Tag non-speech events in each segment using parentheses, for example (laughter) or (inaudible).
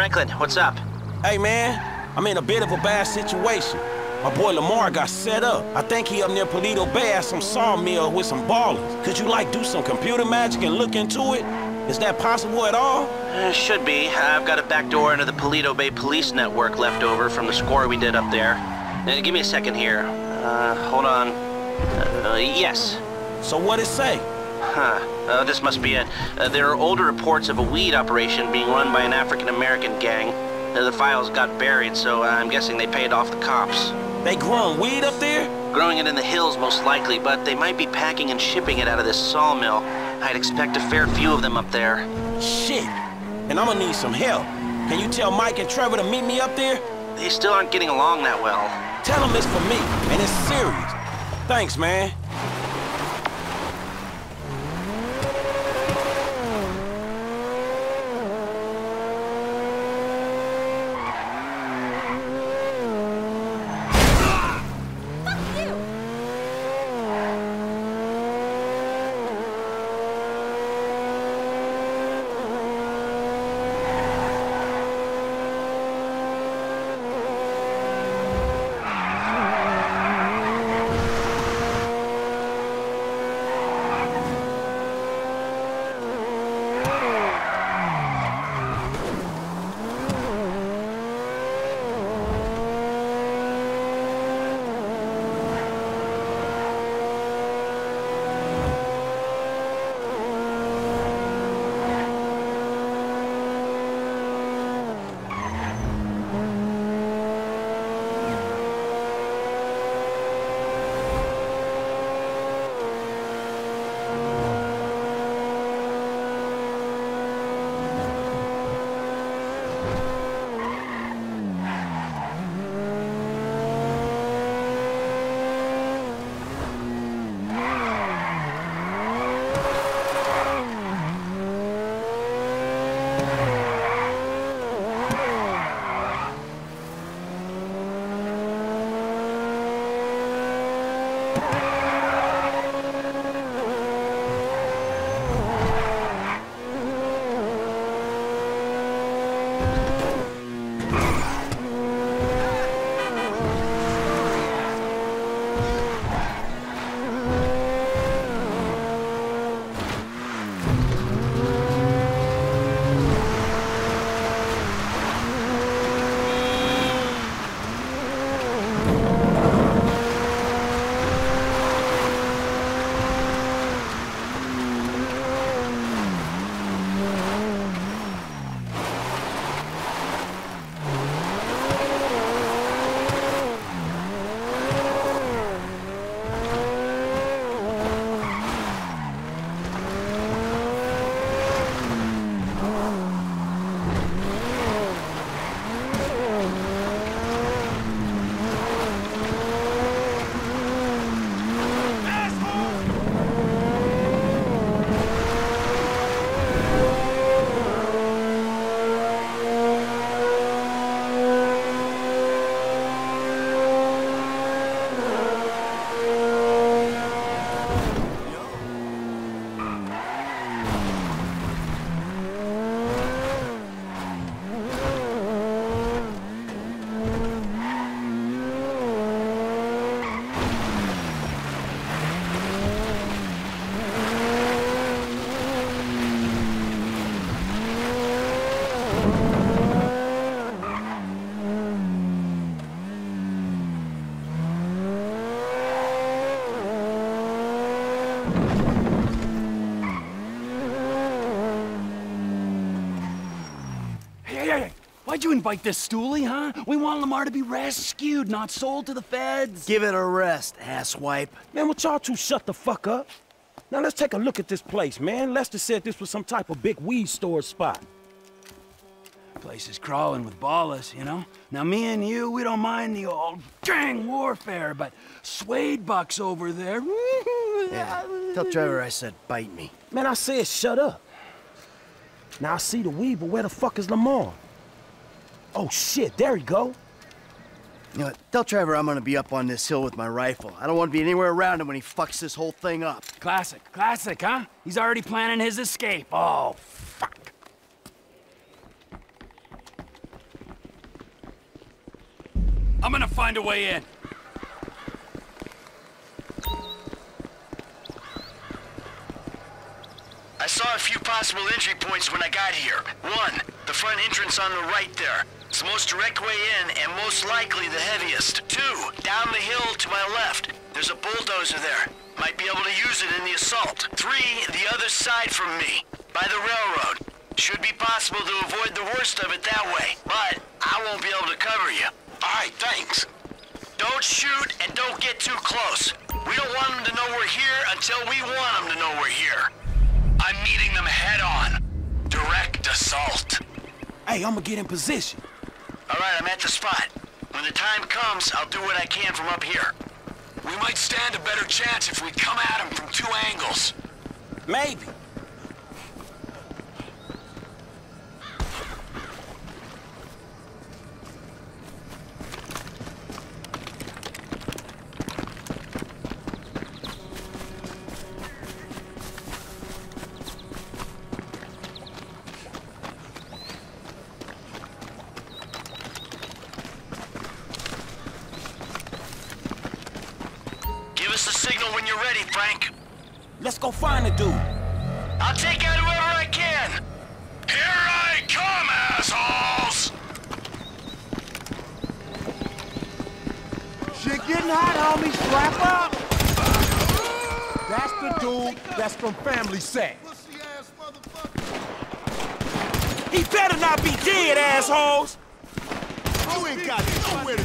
Franklin, what's up? Hey, man, I'm in a bit of a bad situation. My boy Lamar got set up. I think he up near Paleto Bay at some sawmill with some Ballas. Could you, like, do some computer magic and look into it? Is that possible at all? Uh, should be. I've got a back door into the Paleto Bay Police Network left over from the score we did up there. Uh, give me a second here. Uh, hold on. Uh, yes. So what it say? Huh. Uh, this must be it. Uh, there are older reports of a weed operation being run by an African-American gang. Uh, the files got buried, so I'm guessing they paid off the cops. They growing weed up there? Growing it in the hills, most likely, but they might be packing and shipping it out of this sawmill. I'd expect a fair few of them up there. Shit. And I'm gonna need some help. Can you tell Mike and Trevor to meet me up there? They still aren't getting along that well. Tell them it's for me, and it's serious. Thanks, man. You this stoolie, huh? We want Lamar to be rescued, not sold to the feds. Give it a rest, asswipe. Man, would y'all two shut the fuck up? Now let's take a look at this place, man. Lester said this was some type of big weed store spot. Place is crawling with Ballas, you know? Now, me and you, we don't mind the old gang warfare, but Suede Buck's over there. (laughs) Yeah, tell Trevor I said bite me. Man, I said shut up. Now I see the weed, but where the fuck is Lamar? Oh, shit, there you go. You know what? Tell Trevor I'm gonna be up on this hill with my rifle. I don't want to be anywhere around him when he fucks this whole thing up. Classic, classic, huh? He's already planning his escape. Oh, fuck. I'm gonna find a way in. I saw a few possible entry points when I got here. One, the front entrance on the right there. It's the most direct way in and most likely the heaviest. Two, down the hill to my left. There's a bulldozer there. Might be able to use it in the assault. Three, the other side from me, by the railroad. Should be possible to avoid the worst of it that way, but I won't be able to cover you. All right, thanks. Don't shoot and don't get too close. We don't want them to know we're here until we want them to know we're here. I'm meeting them head on. Direct assault. Hey, I'ma get in position. All right, I'm at the spot. When the time comes, I'll do what I can from up here. We might stand a better chance if we come at them from two angles. Maybe. Let's go find the dude. I'll take out whoever I can. Here I come, assholes! Shit getting hot, homie. Strap up. That's the dude that's from Family Set. He better not be dead, assholes! You ain't got nowhere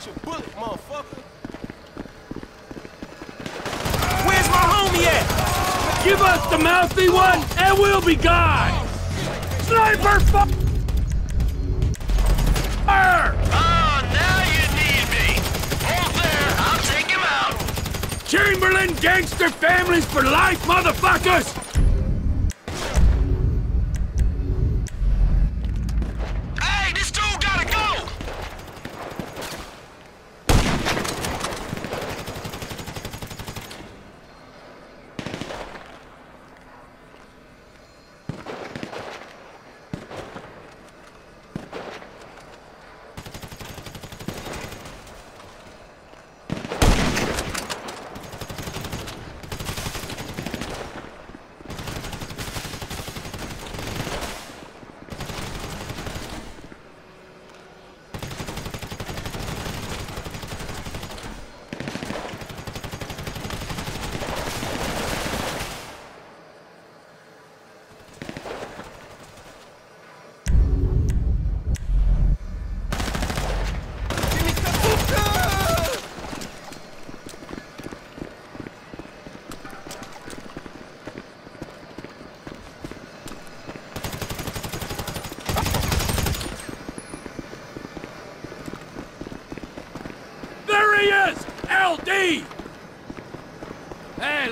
Catch a bullet, motherfucker. Where's my homie at? Give us the mouthy one, and we'll be gone! Sniper fu- Fire! Oh, now you need me! Hold there, I'll take him out! Chamberlain gangster families for life, motherfuckers!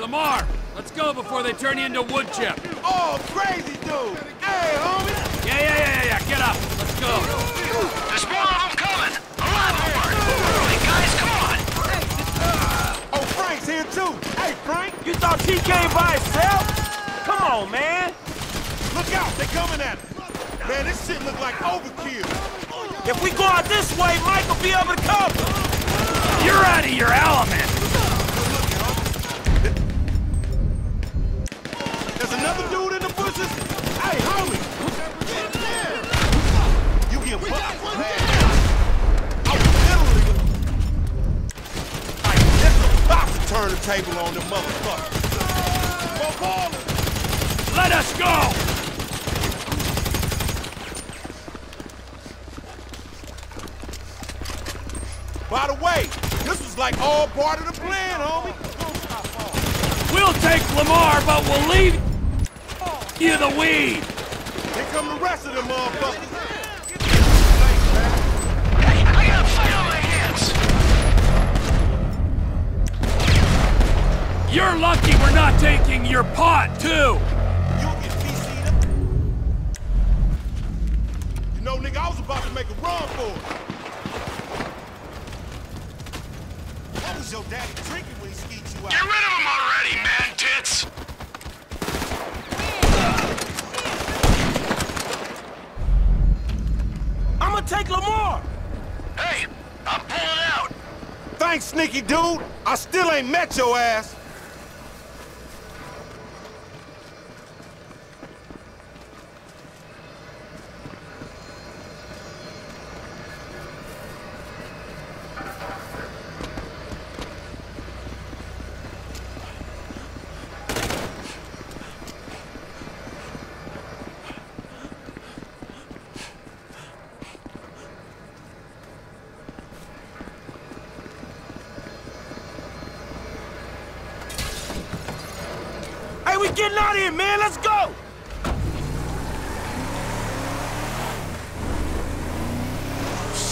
Lamar, let's go before they turn you into wood chip. Oh, crazy dude! Hey, homie! Yeah, yeah, yeah, yeah, yeah, get up. Let's go. There's more of them coming! A lot more! Hey, guys, come on! Uh, oh, Frank's here too! Hey, Frank! You thought he came by himself? Come on, man. Look out! They coming at us! Man, this shit look like overkill! If we go out this way, Mike will be able to cover. You're out of your element. Dude in the bushes! Hey, homie! You get bucked, man! I was literally... Like, this about to turn the table on the motherfucker! Go ballin'! Let us go! By the way, this was like all part of the plan, homie. We'll take Lamar, but we'll leave you the weed. Here come the rest of them motherfuckers. Hey, I got a fight on my hands! You're lucky we're not taking your pot, too. You'll get PC'd up. You know, nigga, I was about to make a run for it. What was your daddy drinking when he skeet you out? Get rid of him already, man take Lamar. Hey, I'm pulling out! Thanks, sneaky dude. I still ain't met your ass. Hey, we getting out of here, man. Let's go.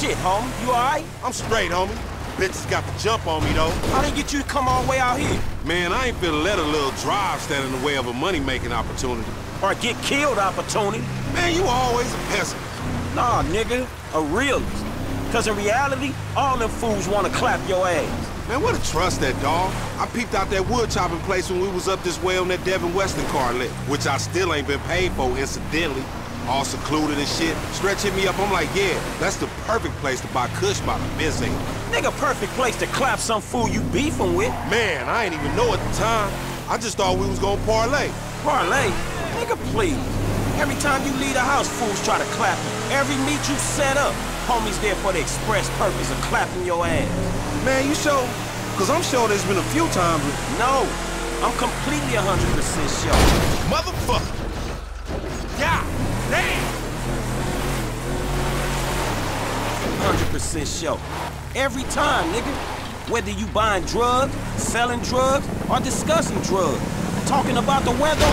Shit, homie. You all right? I'm straight, homie. Bitches got the jump on me, though. How they get you to come all the way out here? Man, I ain't finna let a little drive stand in the way of a money-making opportunity. Or a get killed opportunity? Man, you always a pessimist. Nah, nigga. A realist. Cause in reality, all them fools wanna clap your ass. Man, what a trust that dog. I peeped out that wood chopping place when we was up this way on that Devin Weston car lit, which I still ain't been paid for, incidentally. All secluded and shit. Stretch hit me up, I'm like, yeah, that's the perfect place to buy Kush by the Bizing. Nigga, perfect place to clap some fool you beefing with. Man, I ain't even know at the time. I just thought we was gonna parlay. Parlay? Nigga, please. Every time you leave the house, fools try to clap you. Every meet you set up, homies there for the express purpose of clapping your ass. Man, you sure? Cause I'm sure there's been a few times with... No, I'm completely 100% sure. Motherfucker! Damn! 100% sure. Every time, nigga. Whether you buying drugs, selling drugs, or discussing drugs. Talking about the weather.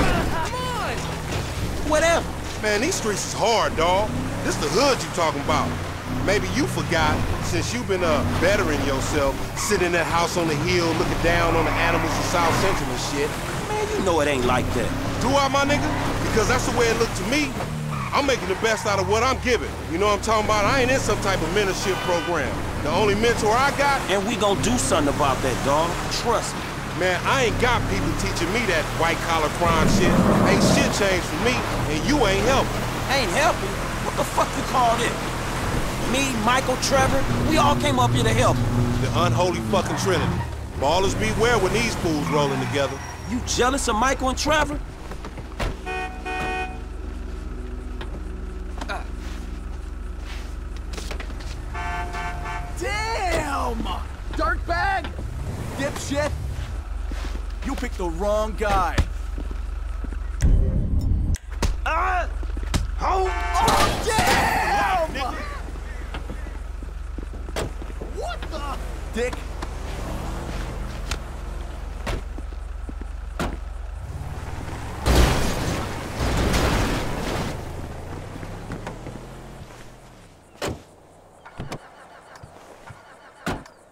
Whatever. Man, these streets is hard, dawg. This the hood you talking about. Maybe you forgot, since you've been uh, bettering yourself, sitting in that house on the hill looking down on the animals of South Central and shit. Man, you know it ain't like that. Do I, my nigga? Because that's the way it looked to me. I'm making the best out of what I'm giving. You know what I'm talking about? I ain't in some type of mentorship program. The only mentor I got, And we gonna do something about that, dog. Trust me. man, I ain't got people teaching me that white-collar crime shit. Ain't shit changed for me, and you ain't helping. Ain't helping. What the fuck you call this? Me, Michael, Trevor, we all came up here to help. The unholy fucking trinity. Ballas beware when these fools rolling together. You jealous of Michael and Trevor? Damn! Dirtbag! Dipshit! You picked the wrong guy. Ah! Oh, damn! What the? Dick.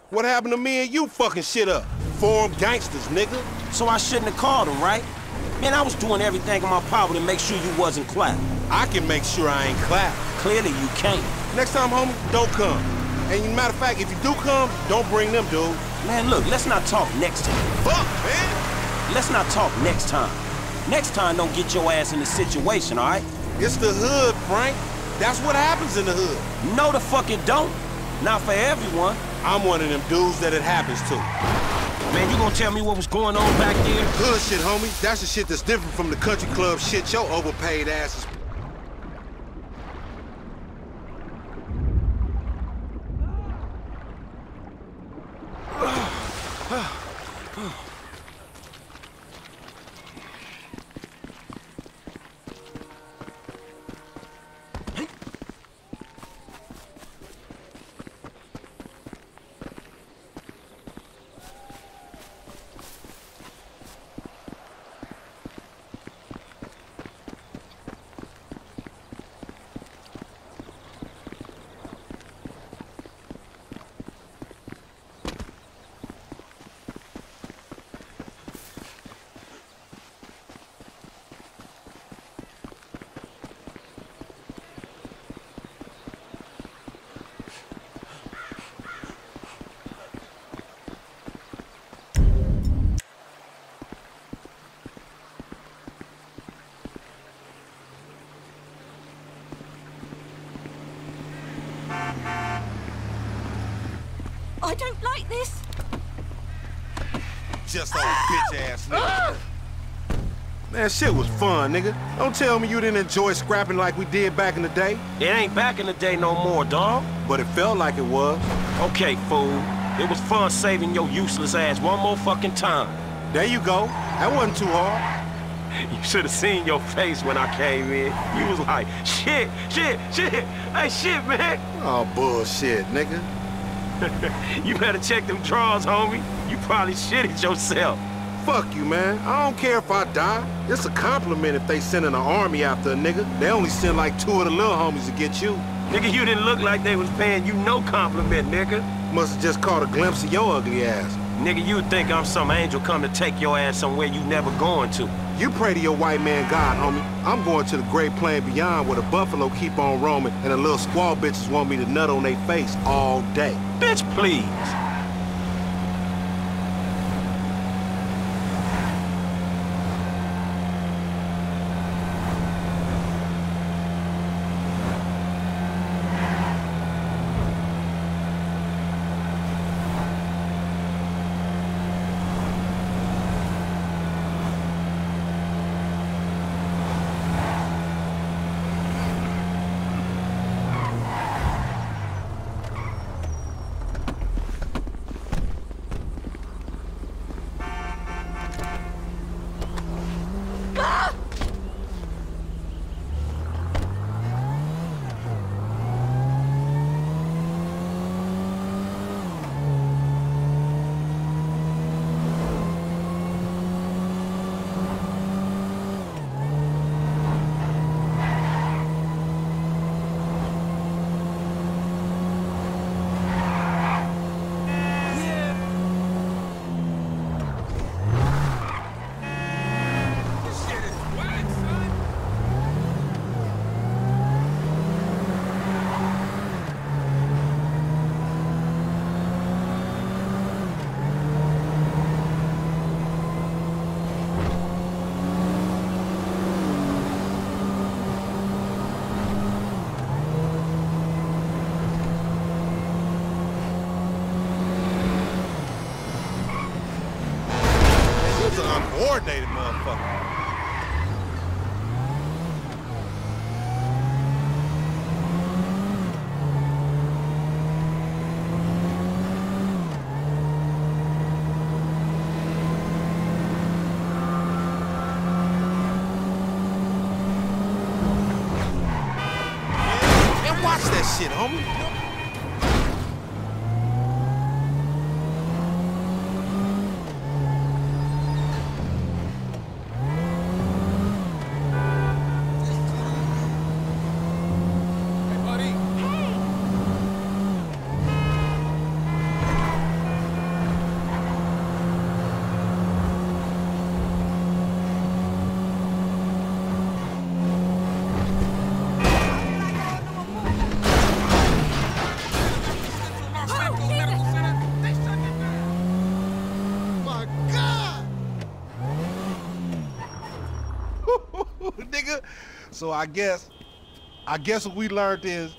What happened to me and you fucking shit up? Forum gangsters, nigga. So I shouldn't have called him, right? Man, I was doing everything in my power to make sure you wasn't clapped. I can make sure I ain't clapped. Clearly you can't. Next time, homie, don't come. And matter of fact, if you do come, don't bring them, dude. Man, look, let's not talk next time. Fuck, man. Let's not talk next time. Next time, don't get your ass in the situation, all right? It's the hood, Frank. That's what happens in the hood. No, the fuck it don't. Not for everyone. I'm one of them dudes that it happens to. Man, you gonna tell me what was going on back there? Hood shit, homie. That's the shit that's different from the country club shit your overpaid asses don't like this. Just old bitch ass nigga. Man, shit was fun, nigga. Don't tell me you didn't enjoy scrapping like we did back in the day. It ain't back in the day no more, dawg. But it felt like it was. Okay, fool. It was fun saving your useless ass one more fucking time. There you go. That wasn't too hard. (laughs) You should have seen your face when I came in. You was like, shit, shit, shit. Hey, shit, man. Oh, bullshit, nigga. (laughs) you better check them drawers, homie. You probably shitted yourself. Fuck you, man. I don't care if I die. It's a compliment if they sending an army after a nigga. They only send like two of the little homies to get you. Nigga, you didn't look like they was paying you no compliment, nigga. Must have just caught a glimpse of your ugly ass. Nigga, you think I'm some angel come to take your ass somewhere you never going to. You pray to your white man God, homie. I'm going to the great plain beyond where the buffalo keep on roaming and the little squaw bitches want me to nut on their face all day. Bitch, please. Shit, homie. So I guess, I guess what we learned is,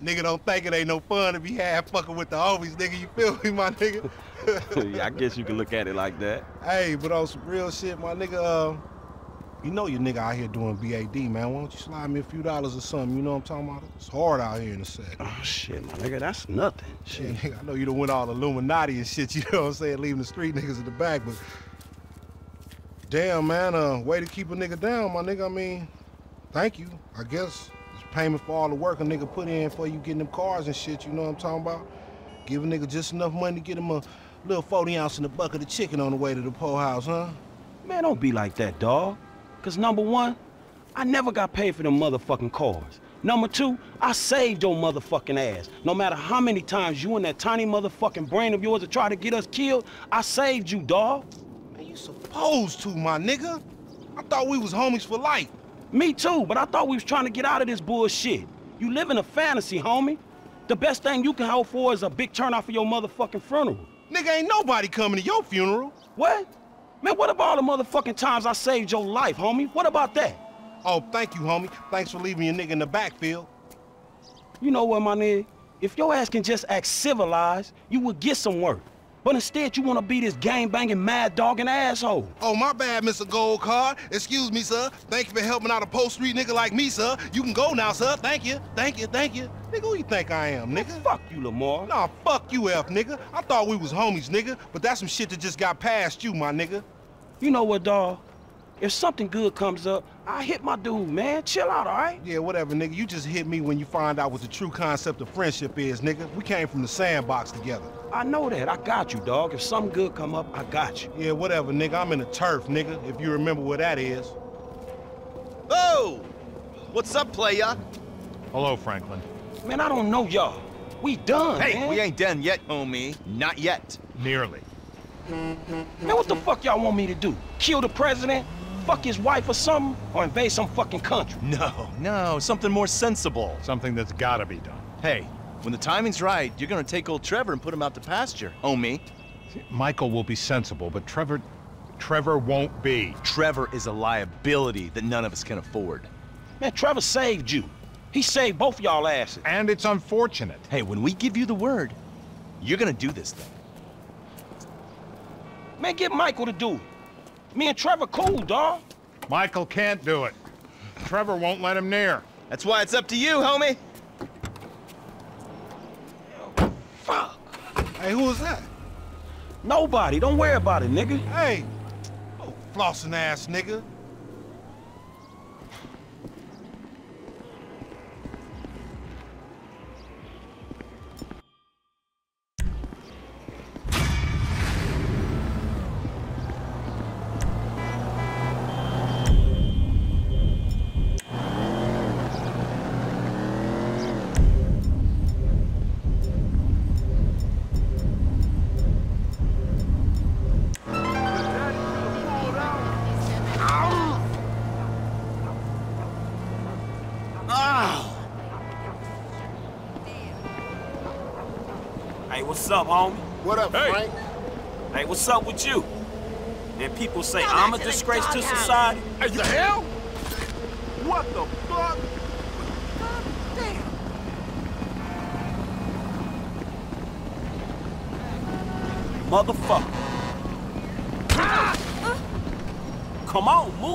nigga don't think it ain't no fun to be half fucking with the homies, nigga. You feel me, my nigga? (laughs) yeah, I guess you can look at it like that. hey, but on some real shit, my nigga, uh, you know your nigga out here doing BAD, man. Why don't you slide me a few dollars or something? You know what I'm talking about? It's hard out here in the set. Oh, shit, my nigga, that's nothing. Shit, Shit. (laughs) nigga, I know you done went all Illuminati and shit, (laughs) you know what I'm saying, leaving the street niggas in the back, but damn, man, uh, way to keep a nigga down, my nigga. I mean, thank you. I guess it's payment for all the work a nigga put in for you getting them cars and shit, you know what I'm talking about? Give a nigga just enough money to get him a little 40 ounce in a bucket of chicken on the way to the po house, huh? Man, don't be like that, dawg. Cause number one, I never got paid for them motherfucking cars. Number two, I saved your motherfucking ass. No matter how many times you and that tiny motherfucking brain of yours have tried to get us killed, I saved you, dawg. Man, you supposed to, my nigga. I thought we was homies for life. Me too, but I thought we was trying to get out of this bullshit. You live in a fantasy, homie. The best thing you can hope for is a big turnout for your motherfucking funeral. Nigga, ain't nobody coming to your funeral. What? Man, what about all the motherfucking times I saved your life, homie? What about that? Oh, thank you, homie. Thanks for leaving your nigga in the backfield. You know what, my nigga? If your ass can just act civilized, you would get some work. But instead, you want to be this gang-banging, mad-dogging asshole. Oh, my bad, Mr. Gold Card. Excuse me, sir. Thank you for helping out a post street nigga like me, sir. You can go now, sir. Thank you. Thank you. Thank you. Nigga, who you think I am, nigga? Fuck you, Lamar. Nah, fuck you, F, nigga. I thought we was homies, nigga. But that's some shit that just got past you, my nigga. You know what, dawg? If something good comes up, I hit my dude, man. Chill out, all right? Yeah, whatever, nigga. You just hit me when you find out what the true concept of friendship is, nigga. We came from the sandbox together. I know that. I got you, dog. If something good come up, I got you. Yeah, whatever, nigga. I'm in the turf, nigga, if you remember where that is. Oh! What's up, playa? Hello, Franklin. Man, I don't know y'all. We done, Hey, man. we ain't done yet, homie. Not yet. Nearly. Man, what the fuck y'all want me to do? Kill the president? Fuck his wife or something? Or invade some fucking country? No, no, something more sensible. Something that's gotta be done. Hey, when the timing's right, you're gonna take old Trevor and put him out to pasture, oh, homie. Michael will be sensible, but Trevor... Trevor won't be. Trevor is a liability that none of us can afford. Man, Trevor saved you. He saved both y'all asses. And it's unfortunate. Hey, when we give you the word, you're gonna do this thing. Man, get Michael to do it. Me and Trevor cool, dawg. Michael can't do it. Trevor won't let him near. That's why it's up to you, homie. Fuck. Hey, who was that? Nobody. Don't worry about it, nigga. Hey! Oh, flossing ass nigga. What's up, homie? What up, Frank? Hey, what's up with you? And people say I'm a disgrace to society? Hey, the hell? What the fuck? Motherfucker. Come on, move.